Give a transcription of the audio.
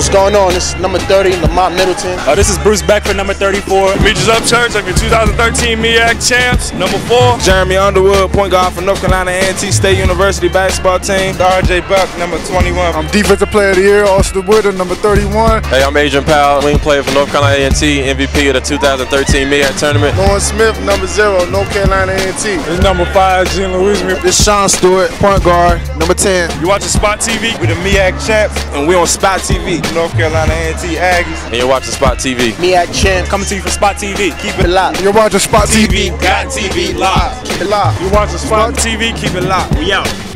What's going on? This is number 30, Lamont Middleton. Uh, this is Bruce Beckford, number 34. Demetrius Upchurch, I'm your 2013 MEAC champs, number four. Jeremy Underwood, point guard for North Carolina A&T State University basketball team. RJ Buck, number 21. I'm Defensive Player of the Year, Austin Witter, number 31. Hey, I'm Adrian Powell, wing player for North Carolina A&T, MVP of the 2013 MEAC tournament. Lawrence Smith, number zero, North Carolina A&T. This is number five, Jean Louis. This is Sean Stewart, point guard, number 10. You watching Spot TV? We the MEAC champs, And we on Spot TV. North Carolina A&T Aggies. And you're watching Spot TV. MEAC champ. Coming to you from Spot TV. Keep it locked. You're watching Spot TV. got TV live. Keep it locked. You're watching Spot Spot TV, keep it locked. We out.